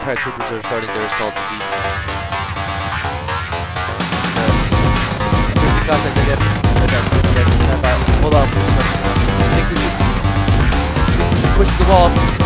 Paratroopers are starting their assault to these. Contact again. Hold up. I think we should, I think we should push the wall.